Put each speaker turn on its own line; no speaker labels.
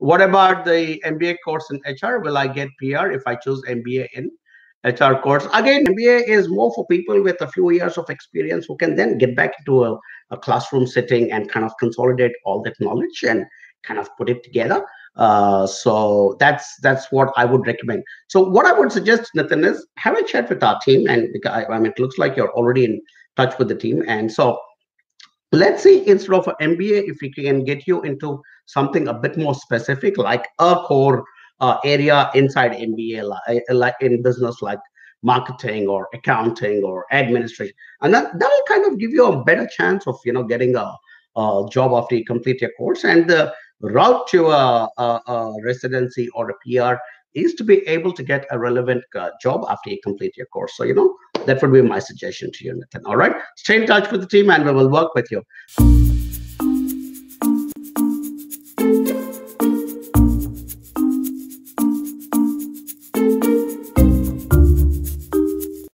what about the MBA course in HR? Will I get PR if I choose MBA in HR course? Again, MBA is more for people with a few years of experience who can then get back into a, a classroom setting and kind of consolidate all that knowledge and kind of put it together. Uh, so that's that's what I would recommend. So what I would suggest, Nathan, is have a chat with our team, and I, I mean, it looks like you're already in touch with the team, and so let's see instead of an MBA, if we can get you into something a bit more specific, like a core uh, area inside MBA, like, like in business, like marketing or accounting or administration, and that that'll kind of give you a better chance of you know getting a, a job after you complete your course. And the route to a, a, a residency or a PR is to be able to get a relevant uh, job after you complete your course. So, you know, that would be my suggestion to you, Nathan. All right. Stay in touch with the team and we will work with you.